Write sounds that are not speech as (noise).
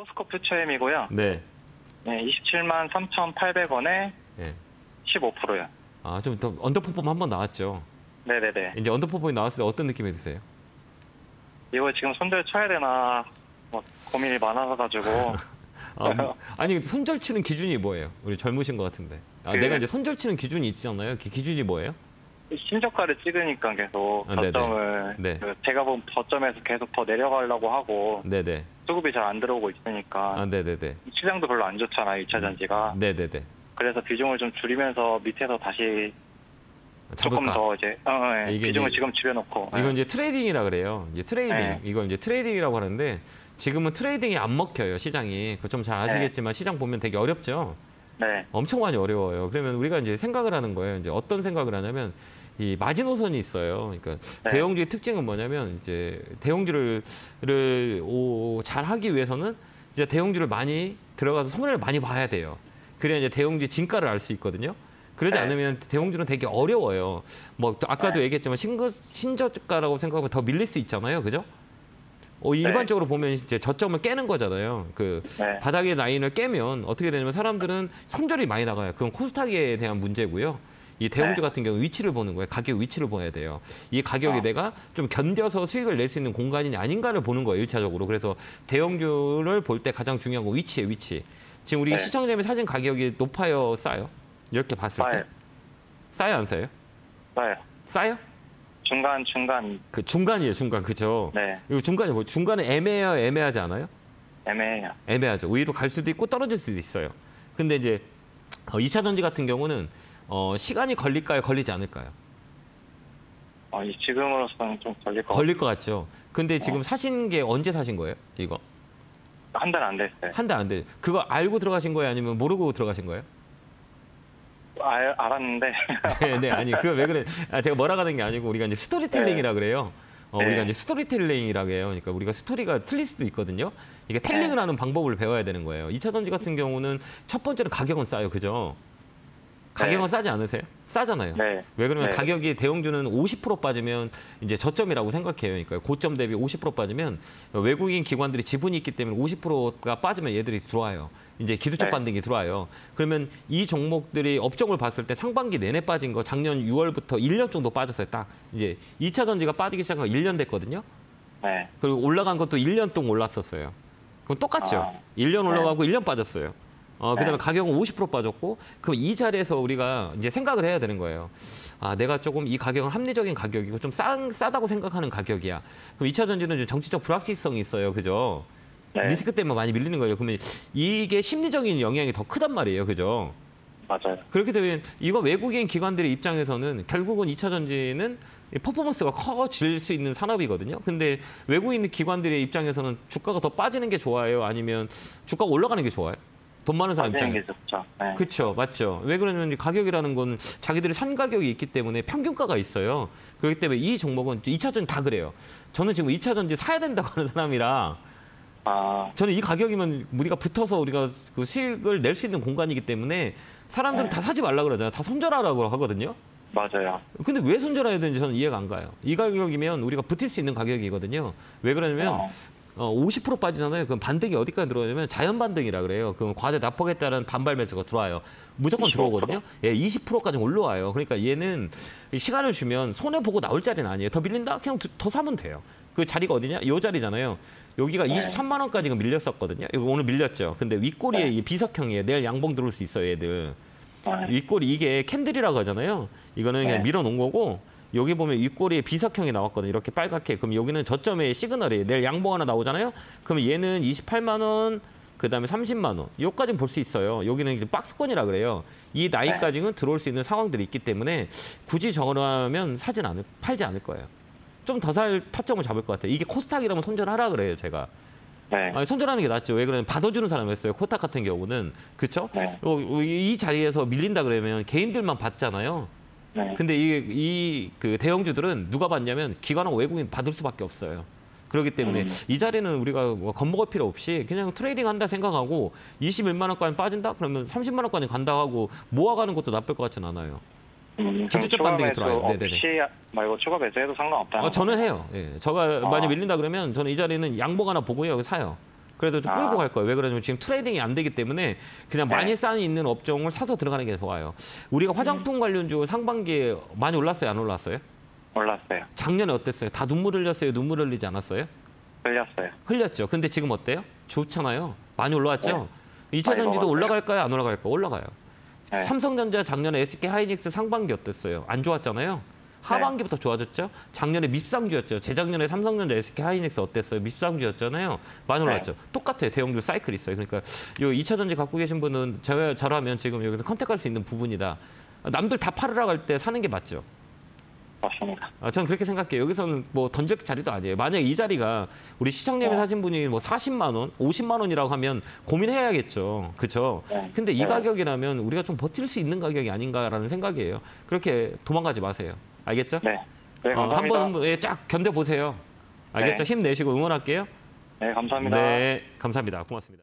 포스코 퓨처엠이고요. 네. 네, 27만 3,800원에 예. 15%요. 아, 좀 더 언더퍼폼 한번 나왔죠. 네네네. 이제 언더퍼폼이 나왔을 때 어떤 느낌이 드세요? 이거 지금 손절 쳐야 되나 뭐 고민이 많아서 가지고 (laughs) 아, 뭐, 아니 손절 치는 기준이 뭐예요? 우리 젊으신 것 같은데. 아, 그- 내가 이제 손절 치는 기준이 있잖아요. 그 기준이 뭐예요? 신저가를 찍으니까 계속 아, 네네. 저점을 네. 그 제가 본 저점에서 계속 더 내려가려고 하고 네네. 수급이 잘 안 들어오고 있으니까 아, 네네네. 시장도 별로 안 좋잖아요 2차 전지가 네네네. 그래서 비중을 좀 줄이면서 밑에서 다시 조금 잡을까? 더 이제 어, 어, 예. 이게 비중을 이제- 지금 줄여놓고 이건 예. 이제 trading이라 그래요. 이제 trading. 네. 이걸 이제 trading이라고 하는데 지금은 trading이 안 먹혀요 시장이. 그거 좀잘 아시겠지만 시장 보면 되게 어렵죠. 네 엄청 많이 어려워요. 그러면 우리가 이제 생각을 하는 거예요. 이제 어떤 생각을 하냐면 이 마지노선이 있어요. 그러니까 네. 대형주의 특징은 뭐냐면 이제 대형주를 잘 하기 위해서는 이제 대형주를 많이 들어가서 손해를 많이 봐야 돼요. 그래야 이제 대형주 진가를 알 수 있거든요. 그러지 네. 않으면 대형주는 되게 어려워요. 뭐또 아까도 네. 얘기했지만 신거, 신저가라고 생각하면 더 밀릴 수 있잖아요. 그죠? 어, 네. 일반적으로 보면 이제 저점을 깨는 거잖아요. 그 네. 바닥의 라인을 깨면 어떻게 되냐면 사람들은 손절이 많이 나가요. 그건 코스닥에 대한 문제고요. 이 대형주 네. 같은 경우 위치를 보는 거예요. 가격 위치를 봐야 돼요. 이 가격이 어. 내가 좀 견뎌서 수익을 낼 수 있는 공간이 아닌가를 보는 거예요. 일차적으로 그래서 대형주를 볼 때 가장 중요한 건 위치에 위치. 지금 우리 네. 시청자님이 사진 가격이 높아요, 싸요? 이렇게 봤을 싸요. 때 싸요, 안 싸요? 싸요 싸요? 중간 중간 그 중간이에요, 중간 그죠? 네 이거 중간이 뭐 중간은 애매해요, 애매하지 않아요? 애매해요 애매하죠. 위로 갈 수도 있고 떨어질 수도 있어요. 근데 이제 어, 2차 전지 같은 경우는 어, 시간이 걸릴까요? 걸리지 않을까요? 어, 이 지금으로서는 좀 걸릴 것 걸릴 것 같죠. 근데 어. 지금 사신 게 언제 사신 거예요? 이거 한 달 안 됐어요 한 달 안 돼. 그거 알고 들어가신 거예요? 아니면 모르고 들어가신 거예요? 알, 알았는데 (laughs) 네, 네, 아니 그거 왜 그래? 아, 제가 뭐라 하는 게 아니고 우리가 이제 스토리텔링이라 그래요. 어, 네. 우리가 이제 스토리텔링이라고 해요. 그러니까 우리가 스토리가 틀릴 수도 있거든요. 이게 telling을 네. 하는 방법을 배워야 되는 거예요. 2차 전지 같은 경우는 첫 번째는 가격은 싸요, 그죠? 가격은 네. 싸지 않으세요? 싸잖아요. 네 왜 그러면 네. 가격이 대형주는 50% 빠지면 이제 저점이라고 생각해요. 그러니까 고점 대비 50% 빠지면 외국인 기관들이 지분이 있기 때문에 50%가 빠지면 얘들이 들어와요. 이제 기술적 네. 반등이 들어와요. 그러면 이 종목들이 업종을 봤을 때 상반기 내내 빠진 거 작년 6월부터 1년 정도 빠졌어요. 딱 이제 2차 전지가 빠지기 시작한 거 1년 됐거든요. 네. 그리고 올라간 것도 1년 동안 올랐었어요. 그럼 똑같죠. 아. 1년 올라가고 1년 빠졌어요. 어, 그다음에 네. 가격은 50% 빠졌고 그럼 이 자리에서 우리가 이제 생각을 해야 되는 거예요. 아, 내가 조금 이 가격은 합리적인 가격이고 좀 싸, 싸다고 생각하는 가격이야. 그럼 2차 전지는 좀 정치적 불확실성이 있어요. 그죠? 네. 리스크 때문에 많이 밀리는 거예요. 그러면 이게 심리적인 영향이 더 크단 말이에요. 그죠? 맞아요 그렇게 되면 이거 외국인 기관들의 입장에서는 결국은 2차 전지는 이 퍼포먼스가 커질 수 있는 산업이거든요. 근데 외국인 입장들의 입장에서는 주가가 더 빠지는 게 좋아요? 아니면 주가가 올라가는 게 좋아요? 돈 많은 사람 입장에. 게 좋죠 네. 그렇죠. 맞죠. 왜 그러냐면 이 가격이라는 건 자기들이 산 가격이 있기 때문에 평균가가 있어요. 그렇기 때문에 이 종목은 2차 전지 다 그래요. 저는 지금 2차 전지 사야 된다고 하는 사람이라 아 저는 이 가격이면 우리가 붙어서 우리가 그 수익을 낼 수 있는 공간이기 때문에 사람들은 네. 다 사지 말라 그러잖아요. 다 손절하라고 하거든요. 맞아요 근데 왜 손절해야 되는지 저는 이해가 안 가요. 이 가격이면 우리가 버틸 수 있는 가격이거든요. 왜 그러냐면 어. 어, 50% 빠지잖아요. 그럼 반등이 어디까지 들어오냐면 자연 반등이라 그래요. 그럼 과대 따른 반발 매수가 들어와요. 무조건 25%? 들어오거든요. 예, 20%까지 올라와요. 그러니까 얘는 이 시간을 주면 손해 보고 나올 자리는 아니에요. 더 밀린다? 그냥 두- 더 사면 돼요. 그 자리가 어디냐? 요 자리잖아요. 여기가 네. 23만 원까지 가 밀렸었거든요. 이거 오늘 밀렸죠. 근데 윗꼬리에 네. 이 비석형이에요. 내일 양봉 들어올 수 있어요, 얘들. 네. 윗꼬리 이게 candle이라고 하잖아요. 이거는 그냥 네. 밀어놓은 거고 여기 보면 윗꼬리에 비석형이 나왔거든요. 이렇게 빨갛게. 그럼 여기는 저점의 시그널이에요. 내일 양봉 하나 나오잖아요. 그럼 얘는 28만 원, 그다음에 30만 원. 요까지는 볼 수 있어요. 여기는 박스권이라 그래요. 이 나이까지는 들어올 수 있는 상황들이 있기 때문에 굳이 저라면 사진 않을 팔지 않을 거예요. 좀 더 살 타점을 잡을 것 같아요. 이게 코스닥이라면 손절하라 그래요, 제가. 네. 아니, 손절하는 게 낫죠. 왜 그러냐면 받아주는 사람이 있어요. 코스닥 같은 경우는. 그렇죠? 네. 이 자리에서 밀린다 그러면 개인들만 받잖아요. 네. 근데 이그 대형주들은 누가 받냐면 기관하고 외국인 받을 수밖에 없어요. 그렇기 때문에 음. 이 자리는 우리가 뭐 겁먹을 필요 없이 그냥 trading 한다 생각하고 21만 원까지 빠진다 그러면 30만 원까지 간다 하고 모아가는 것도 나쁠 것 같진 않아요. 음, 기술적 반등이 매수 들어와요. 네네네. 없이 말고 추가 매수해도 상관없다는 어, 저는 해요. 예. 저가 아. 만약 밀린다 그러면 저는 이 자리는 양봉 하나 보고요. 여기 사요. 그래서 좀 아. 끌고 갈 거예요. 왜 그러냐면 지금 trading이 안 되기 때문에 그냥 네. 많이 쌓여 있는 업종을 사서 들어가는 게 좋아요. 우리가 화장품 관련주 상반기에 많이 올랐어요, 안 올랐어요? 올랐어요. 작년에 어땠어요? 다 눈물 흘렸어요, 눈물 흘리지 않았어요? 흘렸어요. 흘렸죠. 근데 지금 어때요? 좋잖아요. 많이 올라왔죠. 이 2차 많이 전지도. 올라갈까요? 안 올라갈까요? 올라가요. 네. 삼성전자 작년에 SK 하이닉스 상반기 어땠어요? 안 좋았잖아요. 하반기부터 좋아졌죠. 작년에 밉상주였죠. 재작년에 삼성전자 SK 하이닉스 어땠어요? 밉상주였잖아요. 많이 네. 올랐죠. 똑같아요. 대형주 사이클 있어요. 그러니까 요 2차 전지 갖고 계신 분은 저, 저라면 지금 여기서 컨택할 수 있는 부분이다. 남들 다 팔으러 갈 때 사는 게 맞죠. 맞습니다. 아, 저는 그렇게 생각해요. 여기서는 뭐 던질 자리도 아니에요. 만약에 이 자리가 우리 시청님이 어. 사신 분이 뭐 40만 원, 50만 원이라고 하면 고민해야겠죠. 그렇죠? 네. 근데 이 네. 가격이라면 우리가 좀 버틸 수 있는 가격이 아닌가라는 생각이에요. 그렇게 도망가지 마세요. 알겠죠? 네. 네, 어, 감사합니다. 한번 예, 쫙 견뎌 보세요. 알겠죠? 네. 힘내시고 응원할게요. 네, 감사합니다. 네, 감사합니다. 고맙습니다.